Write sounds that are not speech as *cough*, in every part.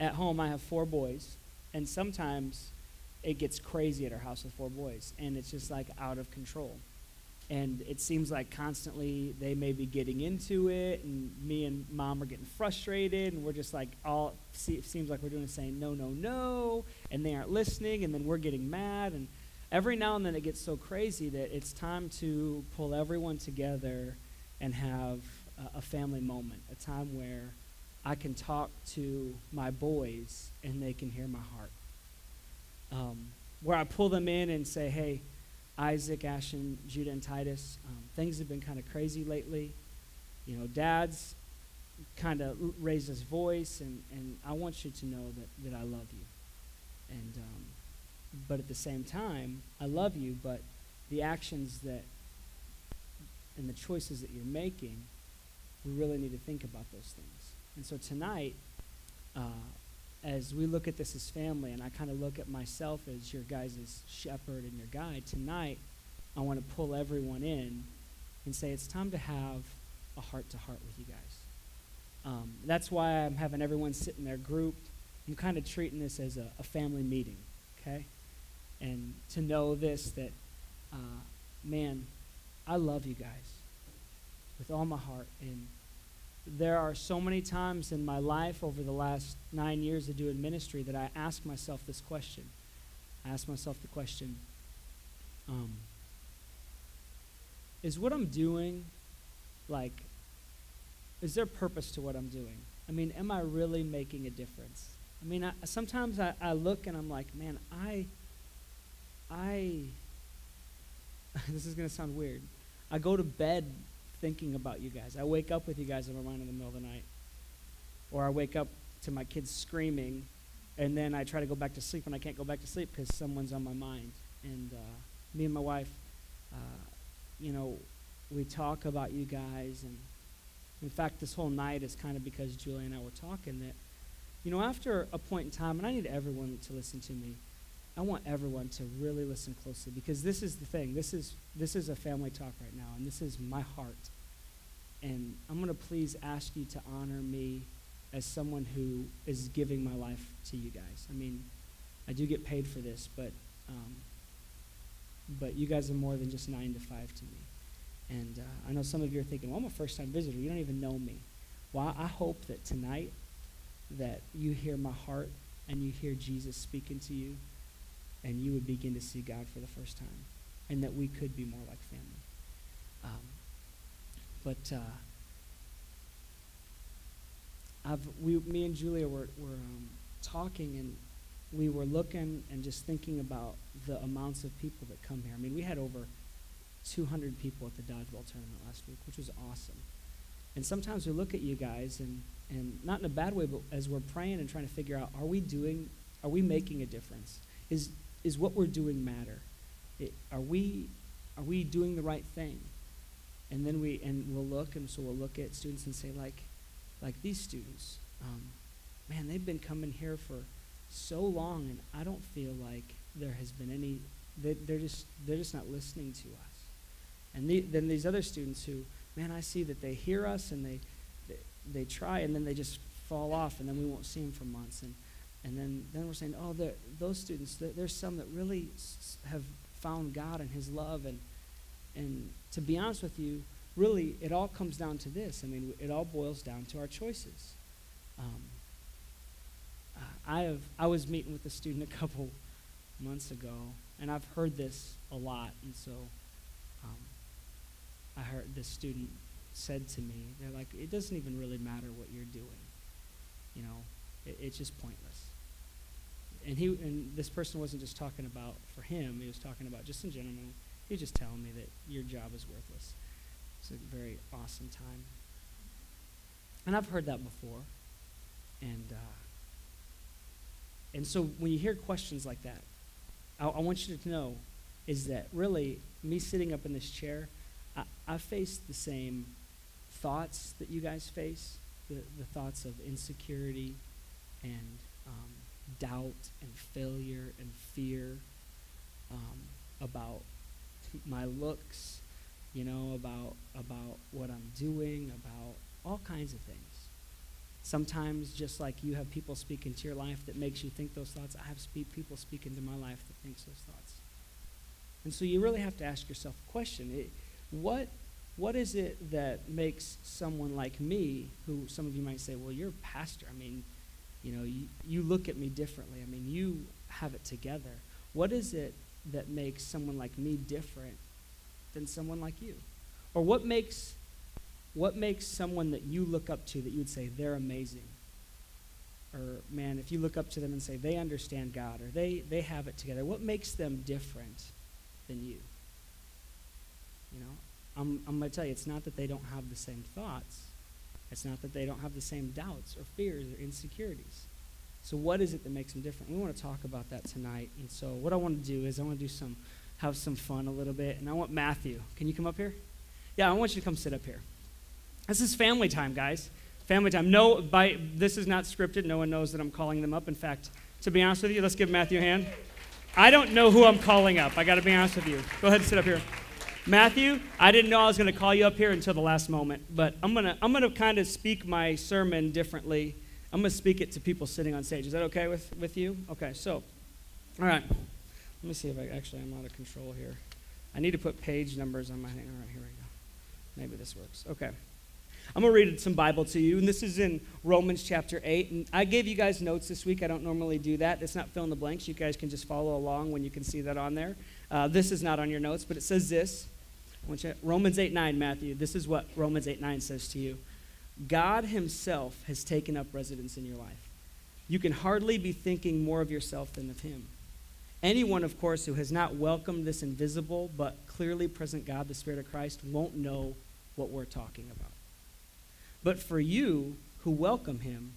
at home, I have four boys, and sometimes it gets crazy at our house with four boys, and it's just like out of control. And it seems like constantly they may be getting into it, and me and mom are getting frustrated, and we're just like all, it seems like we're doing the same no, no, no, and they aren't listening, and then we're getting mad. And every now and then it gets so crazy that it's time to pull everyone together and have a, a family moment, a time where I can talk to my boys and they can hear my heart. Um, where I pull them in and say, hey, Isaac, Ashton, Judah, and Titus, um, things have been kind of crazy lately. You know, dad's kind of raised his voice, and, and I want you to know that, that I love you. And, um, but at the same time, I love you, but the actions that and the choices that you're making, we really need to think about those things. And so tonight, uh, as we look at this as family, and I kind of look at myself as your guys' shepherd and your guide, tonight I want to pull everyone in and say it's time to have a heart to heart with you guys. Um, that's why I'm having everyone sitting there grouped. I'm kind of treating this as a, a family meeting, okay? And to know this that, uh, man, I love you guys with all my heart. And there are so many times in my life over the last nine years of doing ministry that I ask myself this question. I ask myself the question um, Is what I'm doing like, is there purpose to what I'm doing? I mean, am I really making a difference? I mean, I, sometimes I, I look and I'm like, man, I, I, *laughs* this is going to sound weird. I go to bed thinking about you guys. I wake up with you guys in my mind in the middle of the night. Or I wake up to my kids screaming, and then I try to go back to sleep, and I can't go back to sleep because someone's on my mind. And uh, me and my wife, uh, you know, we talk about you guys. And in fact, this whole night is kind of because Julie and I were talking that, you know, after a point in time, and I need everyone to listen to me. I want everyone to really listen closely because this is the thing. This is this is a family talk right now, and this is my heart. And I'm going to please ask you to honor me as someone who is giving my life to you guys. I mean, I do get paid for this, but um, but you guys are more than just nine to five to me. And uh, I know some of you are thinking, well, I'm a first-time visitor. You don't even know me. Well, I hope that tonight that you hear my heart and you hear Jesus speaking to you and you would begin to see God for the first time, and that we could be more like family. Um, but uh, I've, we, me and Julia were, were um, talking, and we were looking and just thinking about the amounts of people that come here. I mean, we had over 200 people at the dodgeball tournament last week, which was awesome. And sometimes we look at you guys, and, and not in a bad way, but as we're praying and trying to figure out, are we doing, are we making a difference? Is, is what we're doing matter? It, are we are we doing the right thing? And then we and we'll look and so we'll look at students and say like like these students, um, man, they've been coming here for so long, and I don't feel like there has been any. They, they're just they're just not listening to us. And the, then these other students who, man, I see that they hear us and they, they they try, and then they just fall off, and then we won't see them for months. And and then, then we're saying, oh, those students, there's some that really have found God and His love. And, and to be honest with you, really, it all comes down to this. I mean, it all boils down to our choices. Um, I, have, I was meeting with a student *laughs* a couple months ago, and I've heard this a lot. And so um, I heard this student said to me, they're like, it doesn't even really matter what you're doing. You know, it, it's just pointless and he and this person wasn't just talking about for him. He was talking about just in general. He was just telling me that your job is worthless. It's a very awesome time, and I've heard that before. And uh, and so when you hear questions like that, I, I, want you to know is that really me sitting up in this chair, I, I face the same thoughts that you guys face, the, the thoughts of insecurity and um, doubt and failure and fear um, about my looks, you know, about about what I'm doing, about all kinds of things. Sometimes, just like you have people speak into your life that makes you think those thoughts, I have people speak into my life that thinks those thoughts. And so you really have to ask yourself a question. It, what, what is it that makes someone like me, who some of you might say, well, you're a pastor. I mean, you know, you, you look at me differently. I mean, you have it together. What is it that makes someone like me different than someone like you? Or what makes what makes someone that you look up to that you would say they're amazing? Or man, if you look up to them and say they understand God or they they have it together, what makes them different than you? You know, I'm I'm going to tell you it's not that they don't have the same thoughts. It's not that they don't have the same doubts or fears or insecurities. So what is it that makes them different? We want to talk about that tonight. And so what I want to do is I want to do some have some fun a little bit. And I want Matthew. Can you come up here? Yeah, I want you to come sit up here. This is family time, guys. Family time. No, by this is not scripted. No one knows that I'm calling them up. In fact, to be honest with you, let's give Matthew a hand. I don't know who I'm calling up. I got to be honest with you. Go ahead and sit up here. Matthew, I didn't know I was going to call you up here until the last moment, but I'm going to I'm going to kind of speak my sermon differently. I'm going to speak it to people sitting on stage. Is that okay with, with you? Okay, so, all right. Let me see if I actually I'm out of control here. I need to put page numbers on my thing. All right, here we go. Maybe this works. Okay. I'm going to read some Bible to you, and this is in Romans chapter 8. And I gave you guys notes this week. I don't normally do that. It's not fill in the blanks. You guys can just follow along when you can see that on there. Uh, this is not on your notes, but it says this. You, uh, Romans 8 9, Matthew. This is what Romans 8 9 says to you God Himself has taken up residence in your life. You can hardly be thinking more of yourself than of Him. Anyone, of course, who has not welcomed this invisible but clearly present God, the Spirit of Christ, won't know what we're talking about. But for you who welcome him,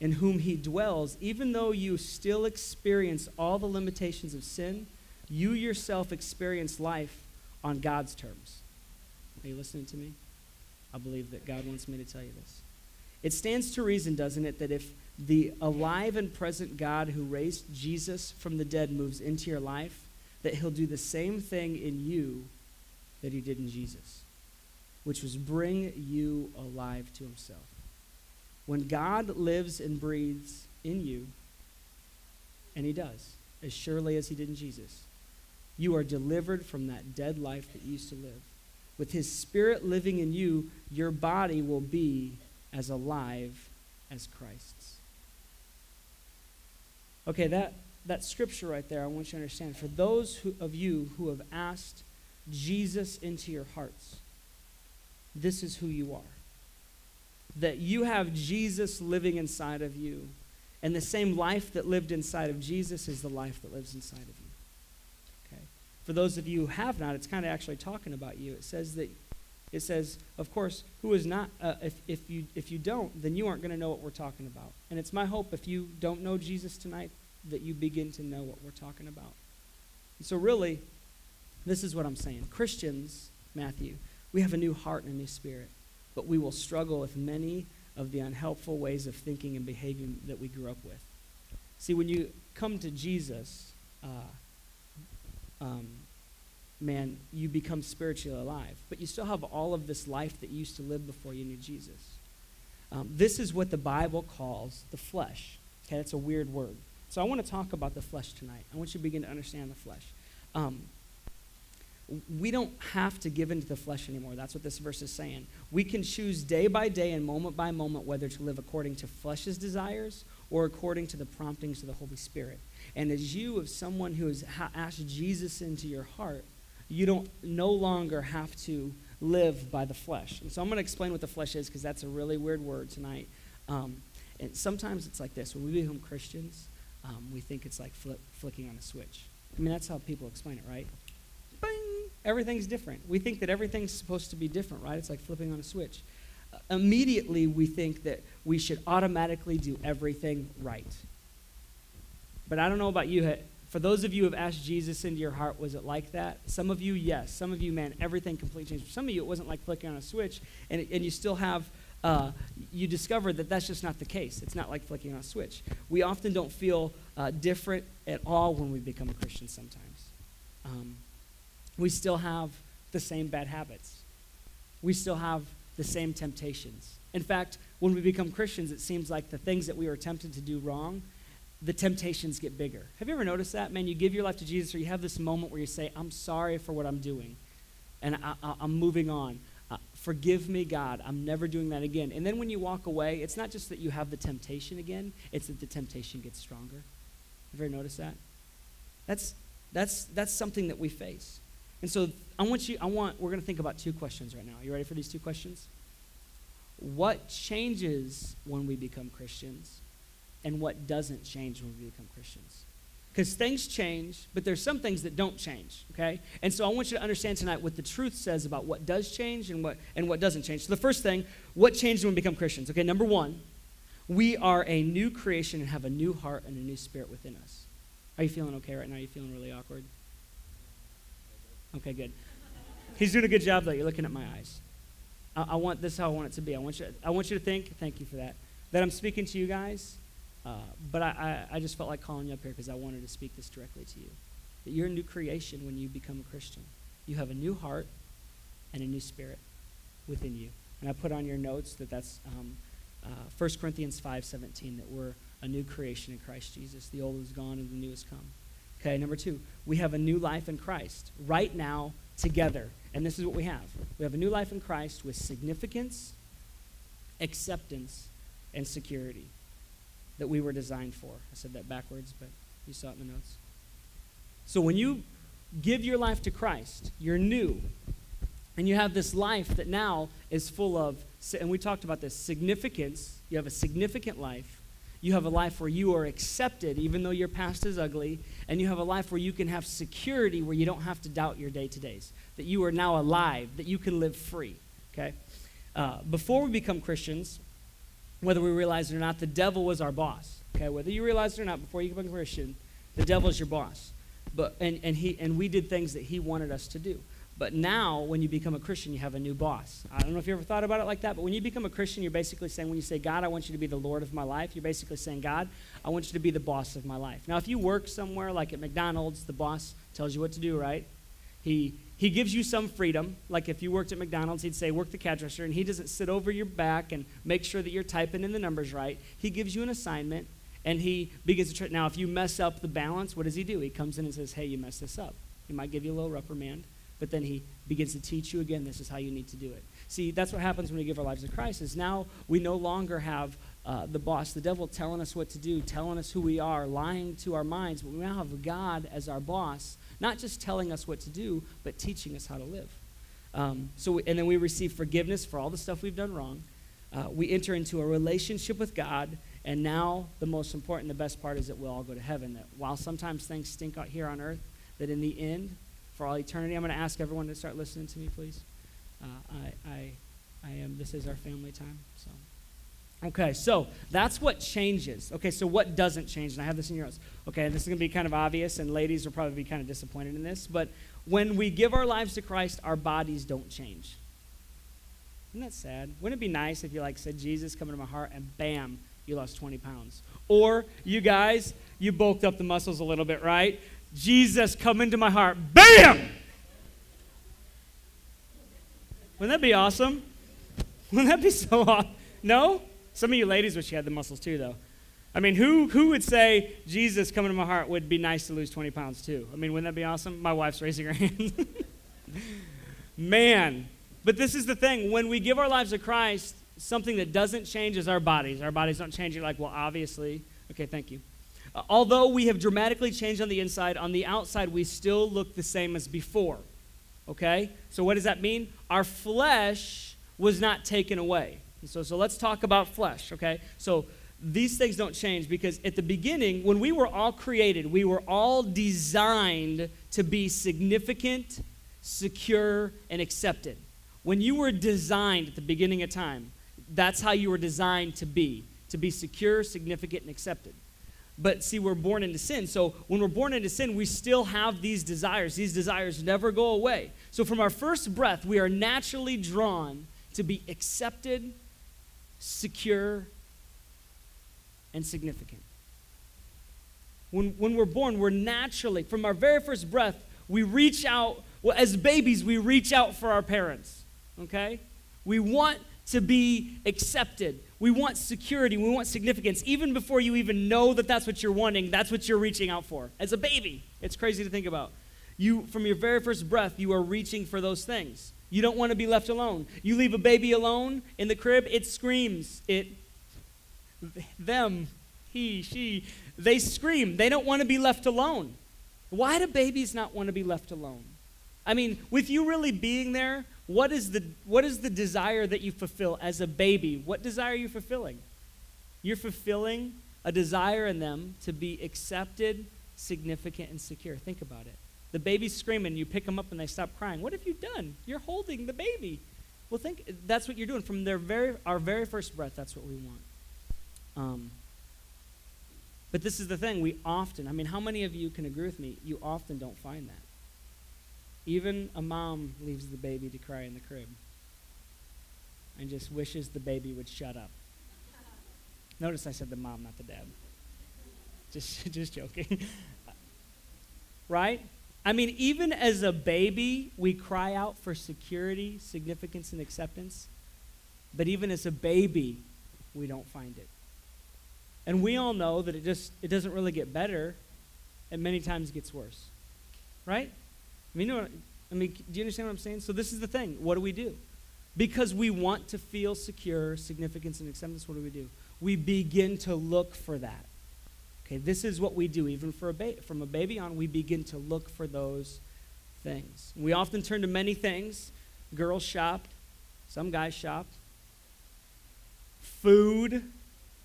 in whom he dwells, even though you still experience all the limitations of sin, you yourself experience life on God's terms. Are you listening to me? I believe that God wants me to tell you this. It stands to reason, doesn't it, that if the alive and present God who raised Jesus from the dead moves into your life, that he'll do the same thing in you that he did in Jesus which was bring you alive to himself. When God lives and breathes in you, and he does, as surely as he did in Jesus, you are delivered from that dead life that you used to live. With his spirit living in you, your body will be as alive as Christ's. Okay, that, that scripture right there, I want you to understand. For those who, of you who have asked Jesus into your hearts, this is who you are. That you have Jesus living inside of you, and the same life that lived inside of Jesus is the life that lives inside of you. For those of you who have not, it's kind of actually talking about you. It says that it says, of course, who is not, uh, if, if, you, if you don't, then you aren't going to know what we're talking about. And it's my hope if you don't know Jesus tonight, that you begin to know what we're talking about. And so, really, this is what I'm saying. Christians, Matthew, we have a new heart and a new spirit, but we will struggle with many of the unhelpful ways of thinking and behaving that we grew up with. See, when you come to Jesus, uh, um, man, you become spiritually alive, but you still have all of this life that you used to live before you knew Jesus. Um, this is what the Bible calls the flesh. Okay, that's a weird word. So I want to talk about the flesh tonight. I want you to begin to understand the flesh. Um, we don't have to give into the flesh anymore. That's what this verse is saying. We can choose day by day and moment by moment whether to live according to flesh's desires or according to the promptings of the Holy Spirit. And as you, as someone who has ha- asked Jesus into your heart, you don't no longer have to live by the flesh. And so I'm going to explain what the flesh is because that's a really weird word tonight. Um, and sometimes it's like this: when we become Christians, um, we think it's like flicking on a switch. I mean, that's how people explain it, right? everything's different. We think that everything's supposed to be different, right? It's like flipping on a switch. Uh, immediately, we think that we should automatically do everything right. But I don't know about you. For those of you who have asked Jesus into your heart, was it like that? Some of you, yes. Some of you, man, everything completely changed. For some of you, it wasn't like flicking on a switch, and, and you still have, uh, you discovered that that's just not the case. It's not like flicking on a switch. We often don't feel uh, different at all when we become a Christian sometimes. Um, we still have the same bad habits. We still have the same temptations. In fact, when we become Christians, it seems like the things that we were tempted to do wrong, the temptations get bigger. Have you ever noticed that? Man, you give your life to Jesus, or you have this moment where you say, I'm sorry for what I'm doing, and I, am moving on. Uh, forgive me, God. I'm never doing that again. And then when you walk away, it's not just that you have the temptation again, it's that the temptation gets stronger. Have you ever noticed that? That's, that's, that's something that we face. And so I want you, I want, we're going to think about two questions right now. Are you ready for these two questions? What changes when we become Christians? And what doesn't change when we become Christians? Because things change, but there's some things that don't change, okay? And so I want you to understand tonight what the truth says about what does change and what, and what doesn't change. So the first thing, what changes when we become Christians? Okay, number one, we are a new creation and have a new heart and a new spirit within us. Are you feeling okay right now? Are you feeling really awkward? Okay, good. He's doing a good job, though. You're looking at my eyes. I, I want this how I want it to be. I want you, I want you to think, thank you for that, that I'm speaking to you guys, uh, but I, I, I just felt like calling you up here because I wanted to speak this directly to you. That you're a new creation when you become a Christian. You have a new heart and a new spirit within you. And I put on your notes that that's um, uh, 1 Corinthians 5.17, that we're a new creation in Christ Jesus. The old is gone and the new has come. Okay, number two, we have a new life in Christ right now together. And this is what we have we have a new life in Christ with significance, acceptance, and security that we were designed for. I said that backwards, but you saw it in the notes. So when you give your life to Christ, you're new. And you have this life that now is full of, and we talked about this, significance. You have a significant life you have a life where you are accepted, even though your past is ugly. And you have a life where you can have security, where you don't have to doubt your day to days. That you are now alive, that you can live free. Okay? Uh, before we become Christians, whether we realize it or not, the devil was our boss. Okay? Whether you realize it or not, before you become a Christian, the devil is your boss. But, and, and, he, and we did things that he wanted us to do. But now, when you become a Christian, you have a new boss. I don't know if you ever thought about it like that, but when you become a Christian, you're basically saying, when you say, God, I want you to be the Lord of my life, you're basically saying, God, I want you to be the boss of my life. Now, if you work somewhere like at McDonald's, the boss tells you what to do, right? He, he gives you some freedom. Like if you worked at McDonald's, he'd say, work the cash register, and he doesn't sit over your back and make sure that you're typing in the numbers right. He gives you an assignment, and he begins to try. Now, if you mess up the balance, what does he do? He comes in and says, hey, you messed this up. He might give you a little reprimand but then he begins to teach you again this is how you need to do it see that's what happens when we give our lives to christ is now we no longer have uh, the boss the devil telling us what to do telling us who we are lying to our minds but we now have god as our boss not just telling us what to do but teaching us how to live um, so we, and then we receive forgiveness for all the stuff we've done wrong uh, we enter into a relationship with god and now the most important the best part is that we'll all go to heaven that while sometimes things stink out here on earth that in the end for all eternity. I'm going to ask everyone to start listening to me, please. Uh, I, I, I am. This is our family time. So, okay. So that's what changes. Okay. So what doesn't change? And I have this in your notes. Okay. This is going to be kind of obvious, and ladies will probably be kind of disappointed in this. But when we give our lives to Christ, our bodies don't change. Isn't that sad? Wouldn't it be nice if you like said Jesus come into my heart and bam, you lost 20 pounds? Or you guys, you bulked up the muscles a little bit, right? Jesus, come into my heart. Bam! Wouldn't that be awesome? Wouldn't that be so awesome? No? Some of you ladies wish you had the muscles too, though. I mean, who, who would say, Jesus, coming to my heart, would be nice to lose 20 pounds too? I mean, wouldn't that be awesome? My wife's raising her *laughs* hand. Man. But this is the thing. When we give our lives to Christ, something that doesn't change is our bodies. Our bodies don't change. You're like, well, obviously. Okay, thank you. Uh, although we have dramatically changed on the inside, on the outside we still look the same as before. Okay? So what does that mean? Our flesh was not taken away. So, so let's talk about flesh, okay? So these things don't change because at the beginning, when we were all created, we were all designed to be significant, secure, and accepted. When you were designed at the beginning of time, that's how you were designed to be to be secure, significant, and accepted. But see, we're born into sin. So when we're born into sin, we still have these desires. These desires never go away. So from our first breath, we are naturally drawn to be accepted, secure, and significant. When, when we're born, we're naturally, from our very first breath, we reach out, well, as babies, we reach out for our parents, okay? We want to be accepted. We want security. We want significance. Even before you even know that that's what you're wanting, that's what you're reaching out for. As a baby, it's crazy to think about. You, from your very first breath, you are reaching for those things. You don't want to be left alone. You leave a baby alone in the crib, it screams. It, them, he, she, they scream. They don't want to be left alone. Why do babies not want to be left alone? I mean, with you really being there, what is the what is the desire that you fulfill as a baby? What desire are you fulfilling? You're fulfilling a desire in them to be accepted, significant, and secure. Think about it. The baby's screaming, you pick them up and they stop crying. What have you done? You're holding the baby. Well, think that's what you're doing from their very our very first breath. That's what we want. Um, but this is the thing. We often, I mean, how many of you can agree with me? You often don't find that. Even a mom leaves the baby to cry in the crib and just wishes the baby would shut up. Notice I said the mom, not the dad. Just, *laughs* just joking. *laughs* right? I mean, even as a baby, we cry out for security, significance, and acceptance. But even as a baby, we don't find it. And we all know that it just it doesn't really get better, and many times gets worse. Right? I mean, you know, I mean, do you understand what I'm saying? So this is the thing. What do we do? Because we want to feel secure, significance, and acceptance, what do we do? We begin to look for that. Okay, this is what we do. Even for a ba- from a baby on, we begin to look for those things. We often turn to many things. Girls shop, some guys shop. Food,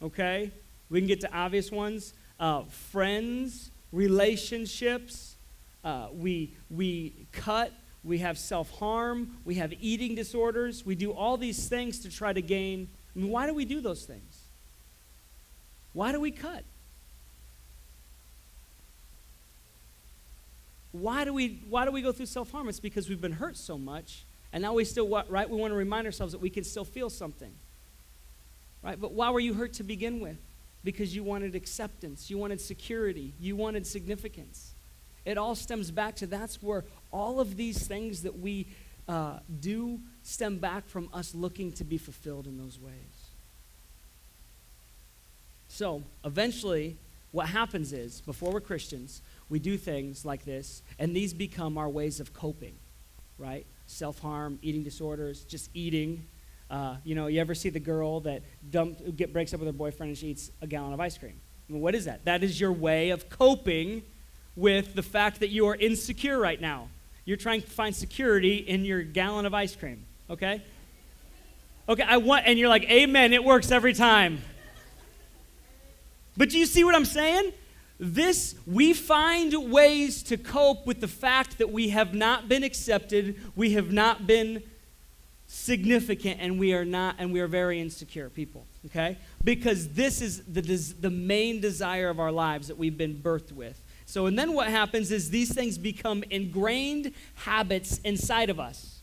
okay? We can get to obvious ones. Uh, friends, relationships. Uh, we, we cut. We have self harm. We have eating disorders. We do all these things to try to gain. I mean, why do we do those things? Why do we cut? Why do we why do we go through self-harm? It's because we've been hurt so much and now we still what right we want to remind ourselves that we can still feel something. Right but why were you hurt to begin with? Because you wanted acceptance you wanted security you wanted significance. It all stems back to that's where all of these things that we uh, do stem back from us looking to be fulfilled in those ways. So eventually what happens is before we're christians we do things like this, and these become our ways of coping, right? Self harm, eating disorders, just eating. Uh, you know, you ever see the girl that dump, get, breaks up with her boyfriend and she eats a gallon of ice cream? I mean, what is that? That is your way of coping with the fact that you are insecure right now. You're trying to find security in your gallon of ice cream, okay? Okay, I want, and you're like, Amen, it works every time. But do you see what I'm saying? This, we find ways to cope with the fact that we have not been accepted, we have not been significant, and we are not, and we are very insecure people, okay? Because this is the, the main desire of our lives that we've been birthed with. So, and then what happens is these things become ingrained habits inside of us.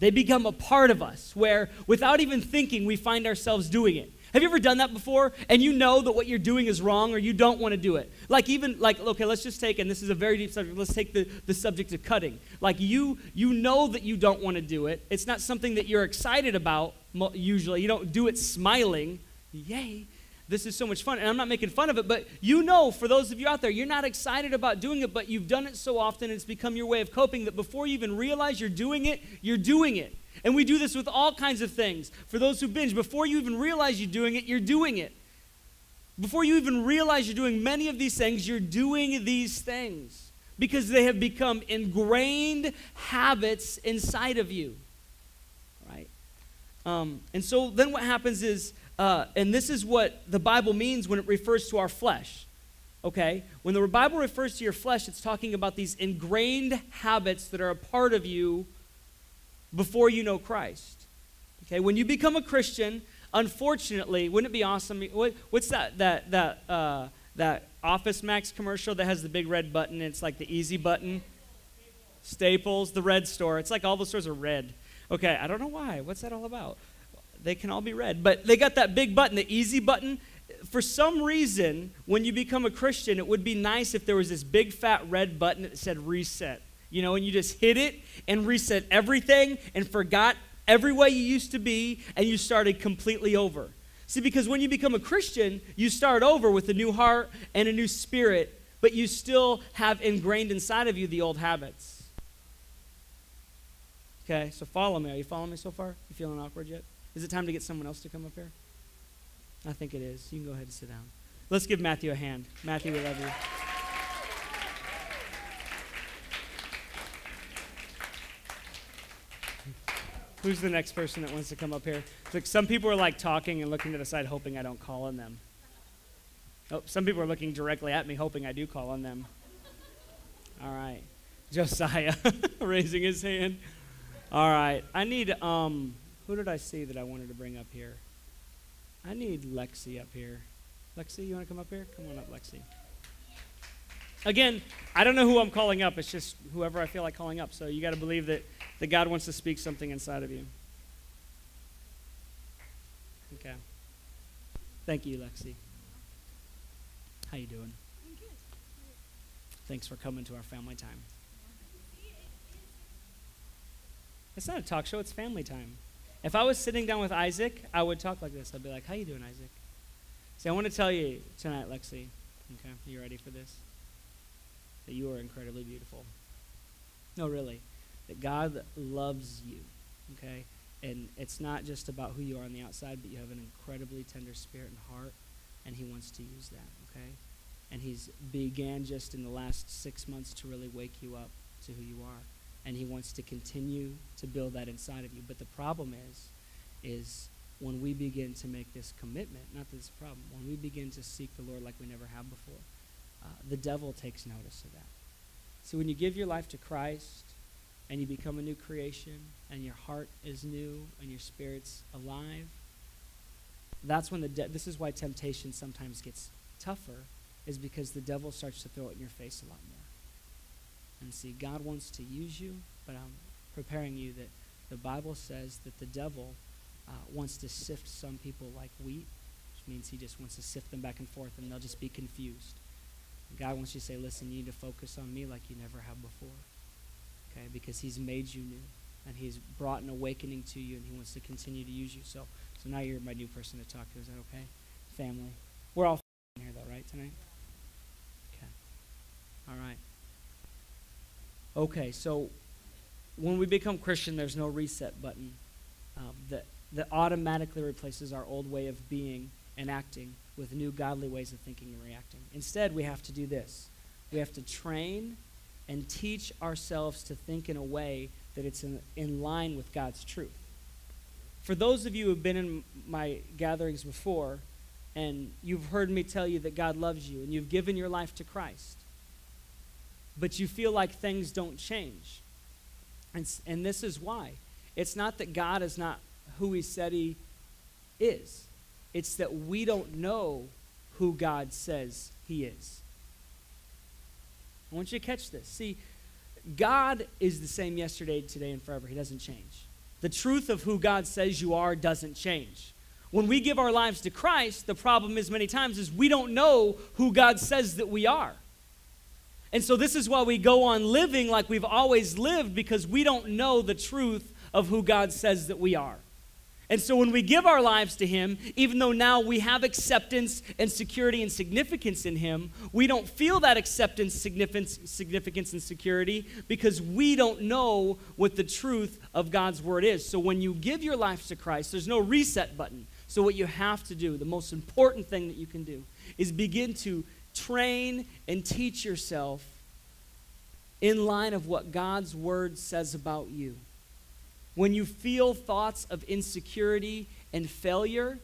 They become a part of us where, without even thinking, we find ourselves doing it. Have you ever done that before? And you know that what you're doing is wrong or you don't want to do it. Like even like okay, let's just take and this is a very deep subject. Let's take the, the subject of cutting. Like you you know that you don't want to do it. It's not something that you're excited about usually. You don't do it smiling. Yay. This is so much fun. And I'm not making fun of it, but you know, for those of you out there, you're not excited about doing it, but you've done it so often, it's become your way of coping that before you even realize you're doing it, you're doing it. And we do this with all kinds of things. For those who binge, before you even realize you're doing it, you're doing it. Before you even realize you're doing many of these things, you're doing these things because they have become ingrained habits inside of you. Right? Um, and so then what happens is, uh, and this is what the Bible means when it refers to our flesh. Okay? When the Bible refers to your flesh, it's talking about these ingrained habits that are a part of you before you know Christ. Okay, when you become a Christian, unfortunately, wouldn't it be awesome? What, what's that that that uh, that Office Max commercial that has the big red button? It's like the easy button. Staples, the red store. It's like all the stores are red. Okay, I don't know why. What's that all about? They can all be red, but they got that big button, the easy button. For some reason, when you become a Christian, it would be nice if there was this big fat red button that said reset you know, and you just hit it and reset everything and forgot every way you used to be and you started completely over. See, because when you become a Christian, you start over with a new heart and a new spirit, but you still have ingrained inside of you the old habits. Okay, so follow me. Are you following me so far? You feeling awkward yet? Is it time to get someone else to come up here? I think it is. You can go ahead and sit down. Let's give Matthew a hand. Matthew, we love you. Who's the next person that wants to come up here? Like some people are like talking and looking to the side, hoping I don't call on them. Oh, some people are looking directly at me, hoping I do call on them. All right, Josiah *laughs* raising his hand. All right, I need um, who did I see that I wanted to bring up here? I need Lexi up here. Lexi, you want to come up here? Come on up, Lexi. Again, I don't know who I'm calling up. It's just whoever I feel like calling up. So you got to believe that, that God wants to speak something inside of you. Okay. Thank you, Lexi. How you doing? Thanks for coming to our family time. It's not a talk show, it's family time. If I was sitting down with Isaac, I would talk like this. I'd be like, How you doing, Isaac? See, I want to tell you tonight, Lexi. Okay, you ready for this? That you are incredibly beautiful. No, really. That God loves you. Okay? And it's not just about who you are on the outside, but you have an incredibly tender spirit and heart, and He wants to use that. Okay? And He's began just in the last six months to really wake you up to who you are and he wants to continue to build that inside of you but the problem is is when we begin to make this commitment not this problem when we begin to seek the lord like we never have before uh, the devil takes notice of that so when you give your life to christ and you become a new creation and your heart is new and your spirit's alive that's when the de- this is why temptation sometimes gets tougher is because the devil starts to throw it in your face a lot more and see, God wants to use you, but I'm preparing you that the Bible says that the devil uh, wants to sift some people like wheat, which means he just wants to sift them back and forth and they'll just be confused. God wants you to say, listen, you need to focus on me like you never have before. Okay? Because he's made you new and he's brought an awakening to you and he wants to continue to use you. So, so now you're my new person to talk to. Is that okay? Family. We're all here though, right, tonight? Okay. All right. Okay, so when we become Christian, there's no reset button um, that, that automatically replaces our old way of being and acting with new godly ways of thinking and reacting. Instead, we have to do this we have to train and teach ourselves to think in a way that it's in, in line with God's truth. For those of you who have been in my gatherings before, and you've heard me tell you that God loves you, and you've given your life to Christ, but you feel like things don't change. And, and this is why. It's not that God is not who he said he is, it's that we don't know who God says he is. I want you to catch this. See, God is the same yesterday, today, and forever. He doesn't change. The truth of who God says you are doesn't change. When we give our lives to Christ, the problem is many times is we don't know who God says that we are. And so this is why we go on living like we've always lived because we don't know the truth of who God says that we are. And so when we give our lives to Him, even though now we have acceptance and security and significance in Him, we don't feel that acceptance, significance, and security because we don't know what the truth of God's Word is. So when you give your life to Christ, there's no reset button. So what you have to do, the most important thing that you can do, is begin to train and teach yourself in line of what God's word says about you. When you feel thoughts of insecurity and failure,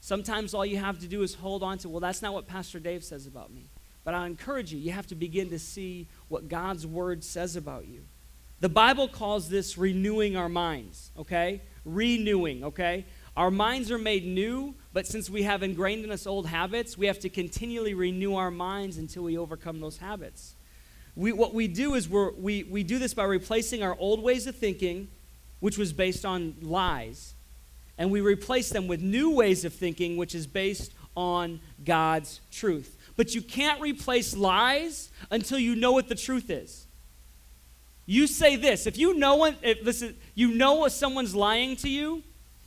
sometimes all you have to do is hold on to, well, that's not what Pastor Dave says about me. But I encourage you, you have to begin to see what God's word says about you. The Bible calls this renewing our minds, okay? Renewing, okay? Our minds are made new, but since we have ingrained in us old habits, we have to continually renew our minds until we overcome those habits. We, what we do is we we, we do this by replacing our old ways of thinking, which was based on lies, and we replace them with new ways of thinking, which is based on God's truth. But you can't replace lies until you know what the truth is. You say this. If you know what, if, listen, you know someone's lying to you,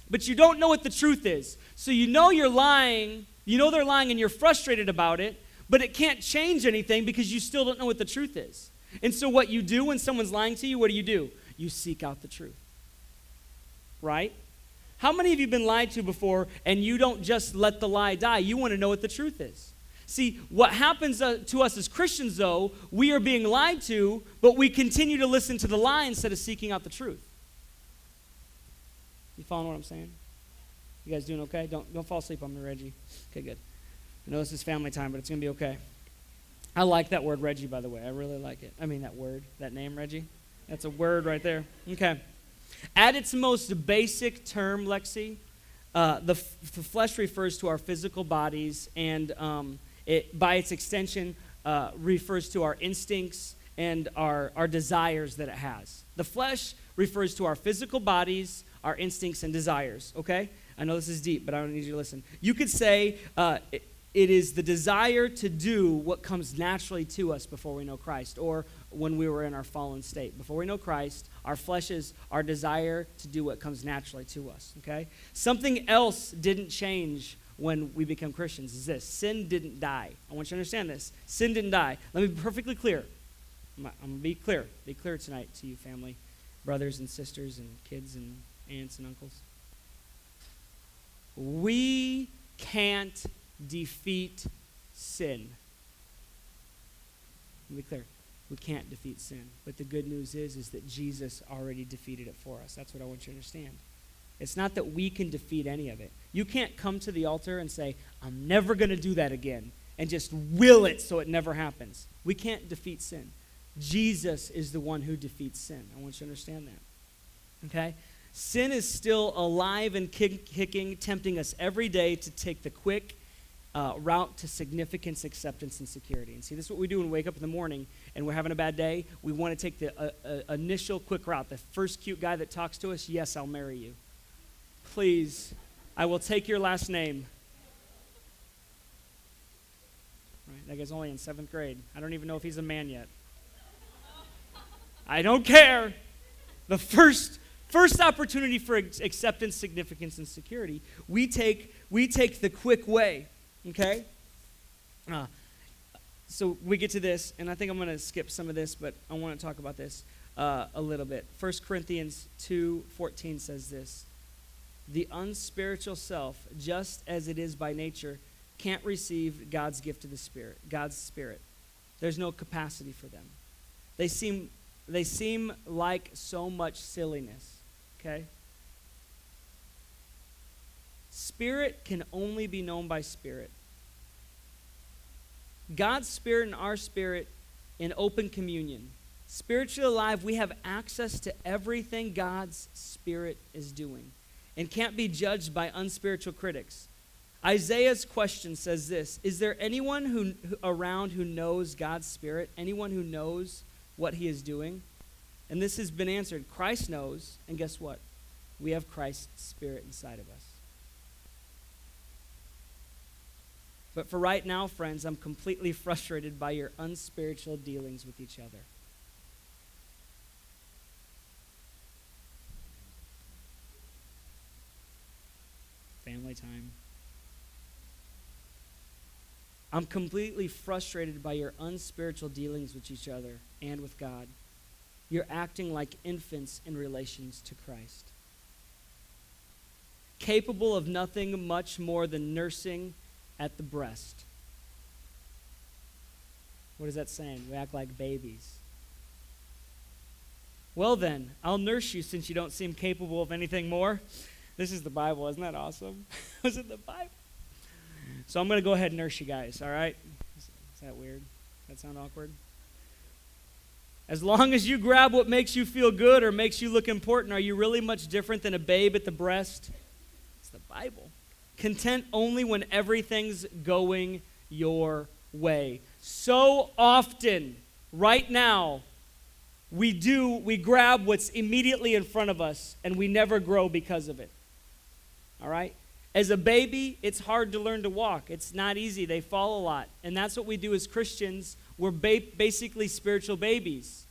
but you don't know what the truth is. So you know you're lying, you know they're lying, and you're frustrated about it, but it can't change anything because you still don't know what the truth is. And so what you do when someone's lying to you, what do you do? You seek out the truth. Right? How many of you been lied to before and you don't just let the lie die? You want to know what the truth is. See, what happens uh, to us as Christians, though, we are being lied to, but we continue to listen to the lie instead of seeking out the truth. You following what I'm saying? You guys doing okay? Don't, don't fall asleep on me, Reggie. Okay, good. I know this is family time, but it's going to be okay. I like that word, Reggie, by the way. I really like it. I mean, that word, that name, Reggie. That's a word right there. Okay. At its most basic term, Lexi, uh, the, f- the flesh refers to our physical bodies, and um, it, by its extension, uh, refers to our instincts and our, our desires that it has. The flesh refers to our physical bodies, our instincts, and desires, okay? I know this is deep, but I don't need you to listen. You could say uh, it, it is the desire to do what comes naturally to us before we know Christ, or when we were in our fallen state. Before we know Christ, our flesh is our desire to do what comes naturally to us, okay? Something else didn't change when we become Christians is this sin didn't die. I want you to understand this. Sin didn't die. Let me be perfectly clear. I'm, I'm going to be clear. Be clear tonight to you, family, brothers and sisters, and kids and aunts and uncles. We can't defeat sin. Let me be clear. We can't defeat sin. But the good news is, is that Jesus already defeated it for us. That's what I want you to understand. It's not that we can defeat any of it. You can't come to the altar and say, I'm never going to do that again, and just will it so it never happens. We can't defeat sin. Jesus is the one who defeats sin. I want you to understand that. Okay? Sin is still alive and kicking, tempting us every day to take the quick uh, route to significance, acceptance, and security. And see, this is what we do when we wake up in the morning and we're having a bad day. We want to take the uh, uh, initial quick route. The first cute guy that talks to us, yes, I'll marry you. Please, I will take your last name. Right, that guy's only in seventh grade. I don't even know if he's a man yet. I don't care. The first first opportunity for acceptance, significance, and security, we take we take the quick way. Okay. Uh, so we get to this, and I think I'm going to skip some of this, but I want to talk about this uh, a little bit. 1 Corinthians 2:14 says this: "The unspiritual self, just as it is by nature, can't receive God's gift of the Spirit, God's Spirit. There's no capacity for them. They seem they seem like so much silliness. Okay? Spirit can only be known by spirit. God's spirit and our spirit in open communion. Spiritually alive, we have access to everything God's spirit is doing and can't be judged by unspiritual critics. Isaiah's question says this Is there anyone who, around who knows God's Spirit? Anyone who knows what he is doing? And this has been answered. Christ knows, and guess what? We have Christ's Spirit inside of us. But for right now, friends, I'm completely frustrated by your unspiritual dealings with each other. Family time. I'm completely frustrated by your unspiritual dealings with each other and with God. You're acting like infants in relations to Christ, capable of nothing much more than nursing at the breast. What is that saying? We act like babies. Well, then, I'll nurse you since you don't seem capable of anything more. This is the Bible. Isn't that awesome? *laughs* Was it the Bible? So I'm going to go ahead and nurse you guys, all right? Is that weird? That sound awkward? As long as you grab what makes you feel good or makes you look important, are you really much different than a babe at the breast? It's the Bible content only when everything's going your way. So often, right now, we do, we grab what's immediately in front of us and we never grow because of it. All right? As a baby, it's hard to learn to walk. It's not easy. They fall a lot. And that's what we do as Christians. We're ba- basically spiritual babies.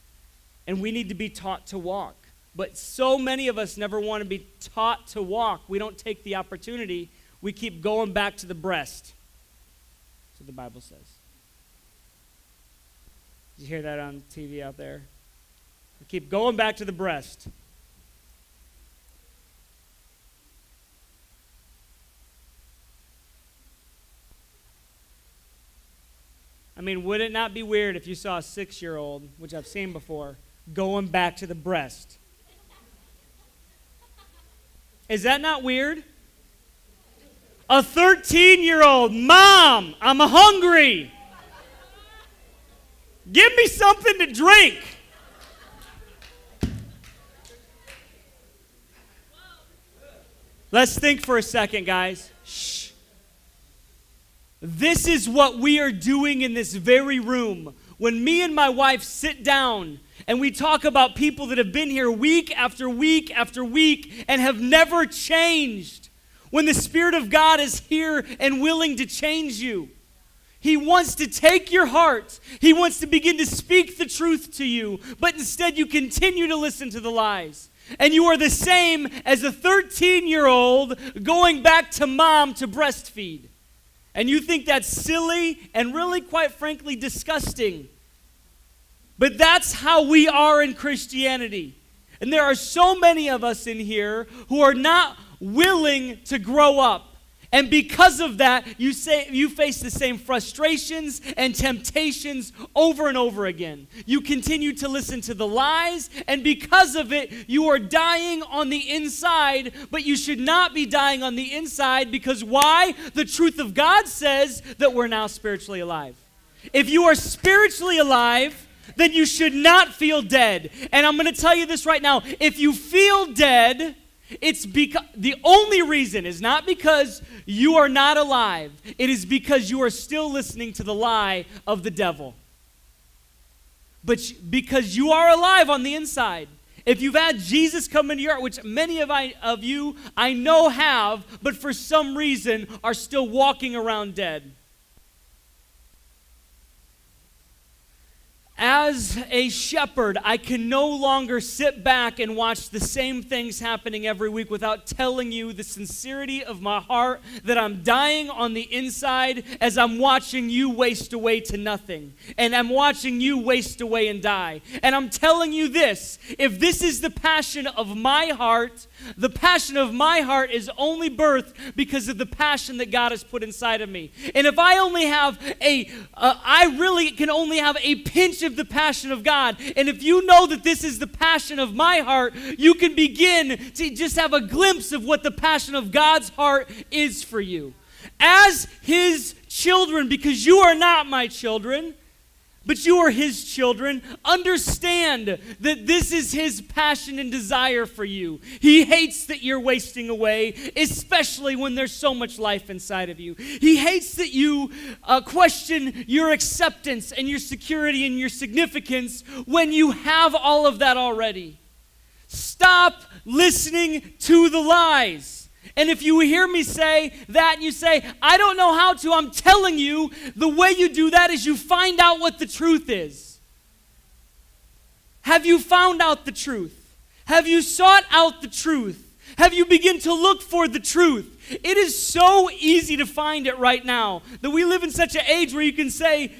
and we need to be taught to walk. But so many of us never want to be taught to walk. We don't take the opportunity. We keep going back to the breast. That's what the Bible says. Did you hear that on TV out there? We keep going back to the breast. I mean, would it not be weird if you saw a six year old, which I've seen before, going back to the breast? Is that not weird? A 13 year old, Mom, I'm hungry. Give me something to drink. Let's think for a second, guys. Shh. This is what we are doing in this very room. When me and my wife sit down and we talk about people that have been here week after week after week and have never changed. When the Spirit of God is here and willing to change you, He wants to take your heart. He wants to begin to speak the truth to you, but instead you continue to listen to the lies. And you are the same as a 13 year old going back to mom to breastfeed. And you think that's silly and really, quite frankly, disgusting. But that's how we are in Christianity. And there are so many of us in here who are not willing to grow up. And because of that, you say you face the same frustrations and temptations over and over again. You continue to listen to the lies, and because of it, you are dying on the inside, but you should not be dying on the inside because why? The truth of God says that we're now spiritually alive. If you are spiritually alive, then you should not feel dead. And I'm going to tell you this right now. If you feel dead, it's because the only reason is not because you are not alive. It is because you are still listening to the lie of the devil. But because you are alive on the inside. If you've had Jesus come into your heart, which many of, I, of you I know have, but for some reason are still walking around dead. As a shepherd, I can no longer sit back and watch the same things happening every week without telling you the sincerity of my heart that I'm dying on the inside as I'm watching you waste away to nothing. And I'm watching you waste away and die. And I'm telling you this if this is the passion of my heart, the passion of my heart is only birthed because of the passion that God has put inside of me. And if I only have a, uh, I really can only have a pinch of the passion of God. And if you know that this is the passion of my heart, you can begin to just have a glimpse of what the passion of God's heart is for you. As His children, because you are not my children, but you are his children. Understand that this is his passion and desire for you. He hates that you're wasting away, especially when there's so much life inside of you. He hates that you uh, question your acceptance and your security and your significance when you have all of that already. Stop listening to the lies. And if you hear me say that you say, I don't know how to, I'm telling you, the way you do that is you find out what the truth is. Have you found out the truth? Have you sought out the truth? Have you begin to look for the truth? It is so easy to find it right now that we live in such an age where you can say,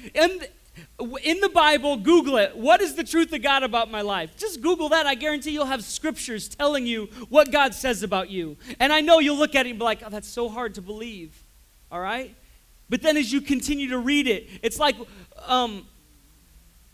in the Bible, Google it. What is the truth of God about my life? Just Google that. I guarantee you'll have scriptures telling you what God says about you. And I know you'll look at it and be like, oh, that's so hard to believe. All right? But then as you continue to read it, it's like um,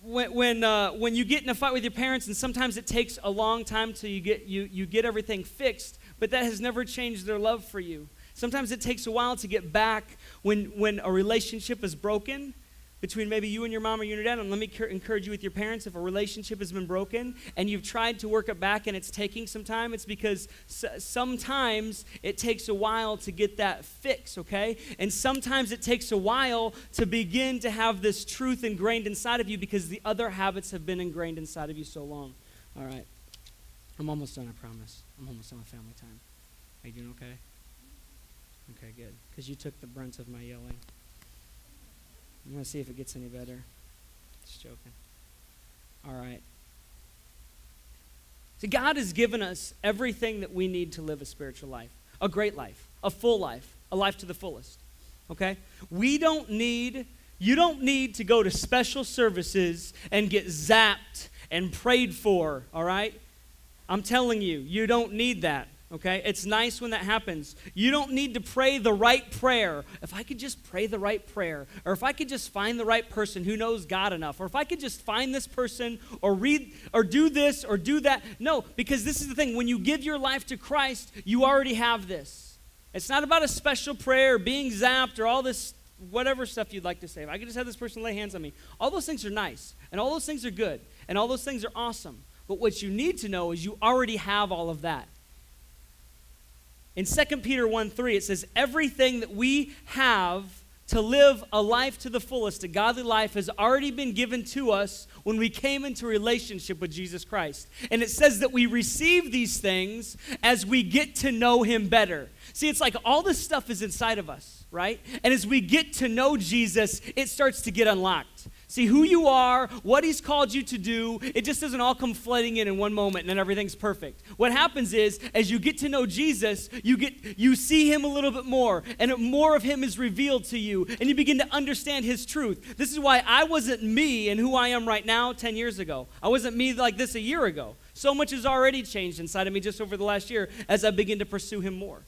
when, when, uh, when you get in a fight with your parents, and sometimes it takes a long time till you get, you, you get everything fixed, but that has never changed their love for you. Sometimes it takes a while to get back when, when a relationship is broken between maybe you and your mom or you and your dad. And let me encourage you with your parents if a relationship has been broken and you've tried to work it back and it's taking some time, it's because sometimes it takes a while to get that fix, okay? And sometimes it takes a while to begin to have this truth ingrained inside of you because the other habits have been ingrained inside of you so long. All right. I'm almost done, I promise. I'm almost done with family time. Are you doing okay? Okay, good. Because you took the brunt of my yelling. I'm going to see if it gets any better. Just joking. All right. See, God has given us everything that we need to live a spiritual life, a great life, a full life, a life to the fullest. Okay? We don't need, you don't need to go to special services and get zapped and prayed for, all right? I'm telling you, you don't need that. Okay? It's nice when that happens. You don't need to pray the right prayer. If I could just pray the right prayer, or if I could just find the right person who knows God enough, or if I could just find this person, or read, or do this, or do that. No, because this is the thing. When you give your life to Christ, you already have this. It's not about a special prayer, being zapped, or all this whatever stuff you'd like to say. If I could just have this person lay hands on me, all those things are nice, and all those things are good, and all those things are awesome. But what you need to know is you already have all of that. In 2 Peter 1 3, it says, Everything that we have to live a life to the fullest, a godly life, has already been given to us when we came into relationship with Jesus Christ. And it says that we receive these things as we get to know Him better. See, it's like all this stuff is inside of us, right? And as we get to know Jesus, it starts to get unlocked. See who you are, what He's called you to do. It just doesn't all come flooding in in one moment and then everything's perfect. What happens is, as you get to know Jesus, you get you see Him a little bit more, and more of Him is revealed to you, and you begin to understand His truth. This is why I wasn't me and who I am right now 10 years ago. I wasn't me like this a year ago. So much has already changed inside of me just over the last year as I begin to pursue Him more.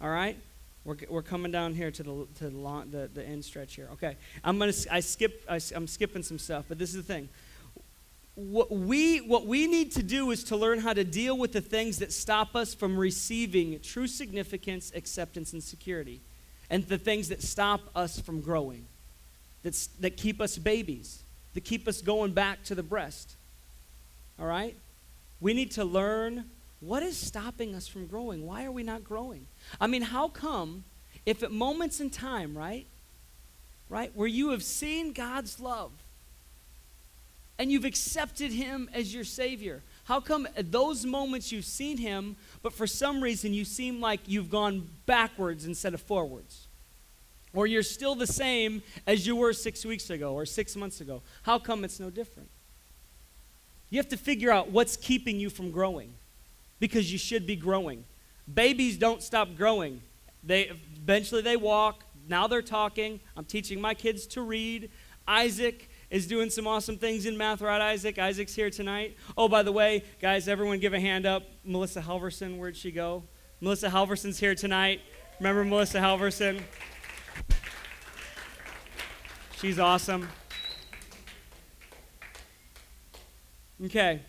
All right? We're, we're coming down here to the to the, long, the, the end stretch here. Okay, I'm gonna I skip I, I'm skipping some stuff, but this is the thing. What we what we need to do is to learn how to deal with the things that stop us from receiving true significance, acceptance, and security, and the things that stop us from growing, that's that keep us babies, that keep us going back to the breast. All right, we need to learn what is stopping us from growing? Why are we not growing? I mean, how come if at moments in time, right? Right? Where you have seen God's love and you've accepted him as your savior. How come at those moments you've seen him, but for some reason you seem like you've gone backwards instead of forwards? Or you're still the same as you were six weeks ago or six months ago? How come it's no different? You have to figure out what's keeping you from growing because you should be growing. Babies don't stop growing. They eventually they walk. Now they're talking. I'm teaching my kids to read. Isaac is doing some awesome things in math, right, Isaac? Isaac's here tonight. Oh, by the way, guys, everyone give a hand up. Melissa Halverson, where'd she go? Melissa Halverson's here tonight. Remember Melissa Halverson? She's awesome. Okay.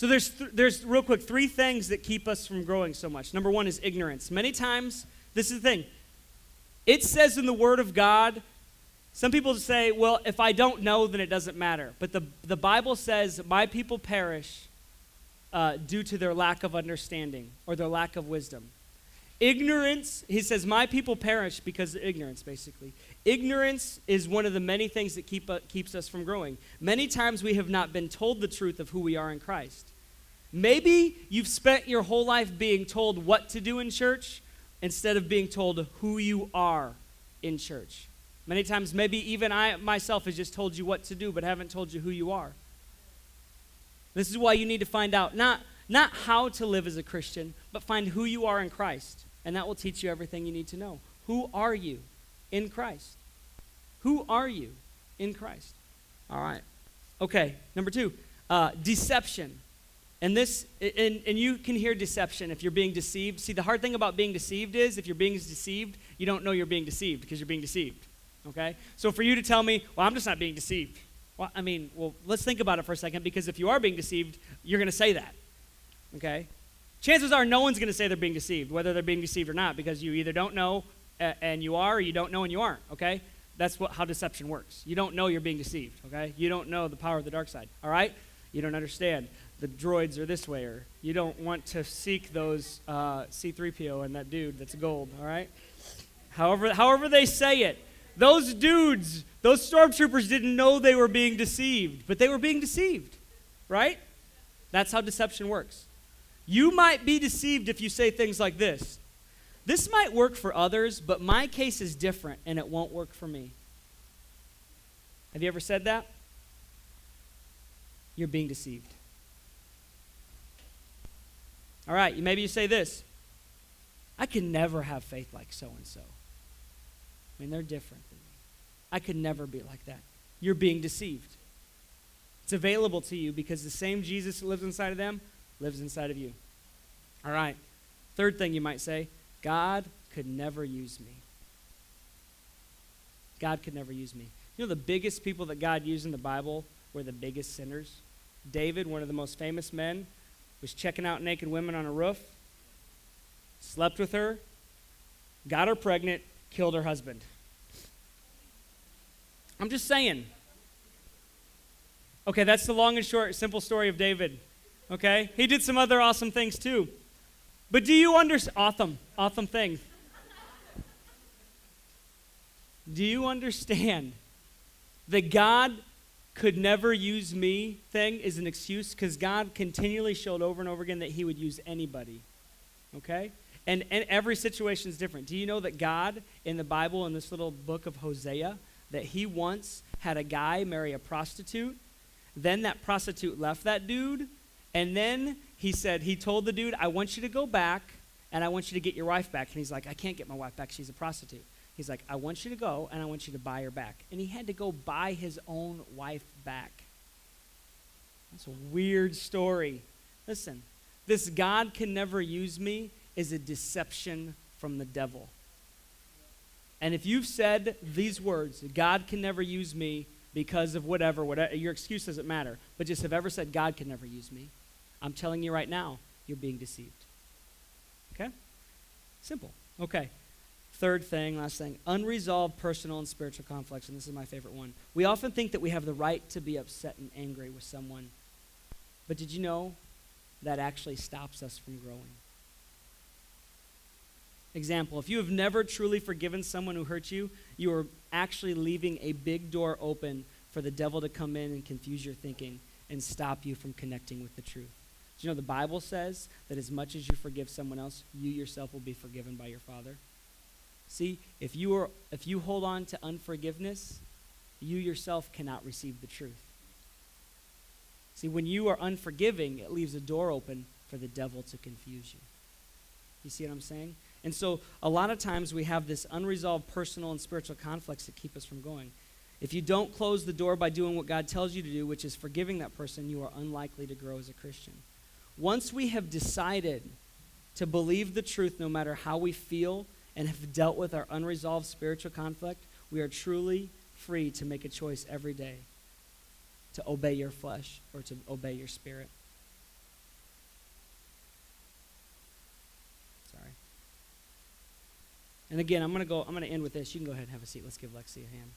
So there's th- there's real quick three things that keep us from growing so much. Number 1 is ignorance. Many times this is the thing. It says in the word of God some people say, well, if I don't know, then it doesn't matter. But the, the Bible says, my people perish uh, due to their lack of understanding or their lack of wisdom. Ignorance, he says, my people perish because of ignorance, basically. Ignorance is one of the many things that keep, uh, keeps us from growing. Many times we have not been told the truth of who we are in Christ. Maybe you've spent your whole life being told what to do in church instead of being told who you are in church. Many times, maybe even I myself has just told you what to do, but haven't told you who you are. This is why you need to find out not, not how to live as a Christian, but find who you are in Christ. And that will teach you everything you need to know. Who are you in Christ? Who are you in Christ? All right. Okay, number two, uh, deception. And this, and, and you can hear deception if you're being deceived. See, the hard thing about being deceived is if you're being deceived, you don't know you're being deceived because you're being deceived. Okay? So for you to tell me, well, I'm just not being deceived. Well, I mean, well, let's think about it for a second because if you are being deceived, you're going to say that. Okay? Chances are no one's going to say they're being deceived, whether they're being deceived or not, because you either don't know and you are, or you don't know and you aren't. Okay? That's what, how deception works. You don't know you're being deceived. Okay? You don't know the power of the dark side. All right? You don't understand the droids are this way, or you don't want to seek those uh, C3PO and that dude that's gold, all right? However, however they say it, those dudes, those stormtroopers didn't know they were being deceived, but they were being deceived, right? That's how deception works. You might be deceived if you say things like this This might work for others, but my case is different and it won't work for me. Have you ever said that? You're being deceived. All right, maybe you say this I can never have faith like so and so. I mean, they're different than me. I could never be like that. You're being deceived. It's available to you because the same Jesus that lives inside of them lives inside of you. All right. Third thing you might say God could never use me. God could never use me. You know, the biggest people that God used in the Bible were the biggest sinners. David, one of the most famous men, was checking out naked women on a roof, slept with her, got her pregnant, killed her husband. I'm just saying. Okay, that's the long and short, simple story of David. Okay? He did some other awesome things too. But do you understand? Awesome, awesome things. Do you understand that God could never use me thing is an excuse because God continually showed over and over again that He would use anybody. Okay? And, and every situation is different. Do you know that God in the Bible, in this little book of Hosea, that He once had a guy marry a prostitute? Then that prostitute left that dude, and then he said, he told the dude, I want you to go back and I want you to get your wife back. And he's like, I can't get my wife back. She's a prostitute. He's like, I want you to go and I want you to buy her back. And he had to go buy his own wife back. That's a weird story. Listen, this God can never use me is a deception from the devil. And if you've said these words, God can never use me because of whatever, whatever, your excuse doesn't matter, but just have ever said, God can never use me, I'm telling you right now, you're being deceived. Okay? Simple. Okay. Third thing, last thing unresolved personal and spiritual conflicts, and this is my favorite one. We often think that we have the right to be upset and angry with someone, but did you know that actually stops us from growing? Example, if you have never truly forgiven someone who hurt you, you are actually leaving a big door open for the devil to come in and confuse your thinking and stop you from connecting with the truth. Do you know the Bible says that as much as you forgive someone else, you yourself will be forgiven by your Father? See, if you are if you hold on to unforgiveness, you yourself cannot receive the truth. See, when you are unforgiving, it leaves a door open for the devil to confuse you. You see what I'm saying? And so a lot of times we have this unresolved personal and spiritual conflicts that keep us from going. If you don't close the door by doing what God tells you to do, which is forgiving that person, you are unlikely to grow as a Christian. Once we have decided to believe the truth no matter how we feel and have dealt with our unresolved spiritual conflict, we are truly free to make a choice every day to obey your flesh or to obey your spirit. Sorry. And again, I'm going to go, I'm going to end with this. You can go ahead and have a seat. Let's give Lexi a hand.